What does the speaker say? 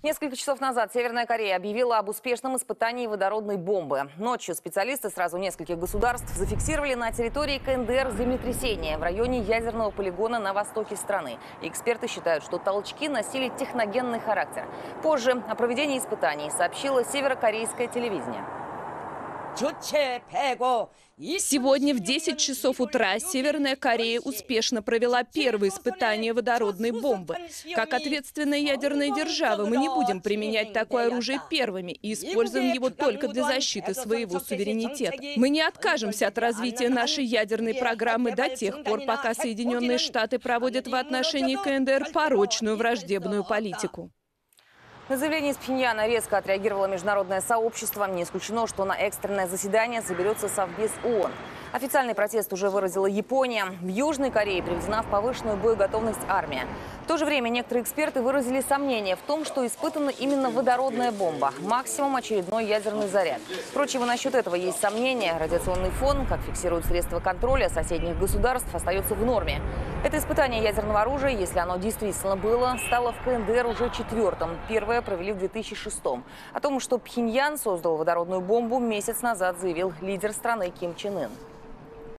Несколько часов назад Северная Корея объявила об успешном испытании водородной бомбы. Ночью специалисты сразу нескольких государств зафиксировали на территории КНДР землетрясение в районе ядерного полигона на востоке страны. Эксперты считают, что толчки носили техногенный характер. Позже о проведении испытаний сообщило северокорейское телевидение. Сегодня в 10 часов утра Северная Корея успешно провела первое испытание водородной бомбы. Как ответственная ядерная держава, мы не будем применять такое оружие первыми и используем его только для защиты своего суверенитета. Мы не откажемся от развития нашей ядерной программы до тех пор, пока Соединенные Штаты проводят в отношении КНДР порочную враждебную политику. На заявление из Пхеньяна резко отреагировало международное сообщество. Не исключено, что на экстренное заседание соберется Совбез ООН. Официальный протест уже выразила Япония. В Южной Корее приведена в повышенную боеготовность армия. В то же время некоторые эксперты выразили сомнения в том, что испытана именно водородная бомба. Максимум очередной ядерный заряд. Впрочем, насчет этого есть сомнения. Радиационный фон, как фиксируют средства контроля соседних государств, остается в норме. Это испытание ядерного оружия, если оно действительно было, стало в КНДР уже четвертым. Первое провели в 2006 -м. О том, что Пхеньян создал водородную бомбу, месяц назад заявил лидер страны Ким Чен Ын.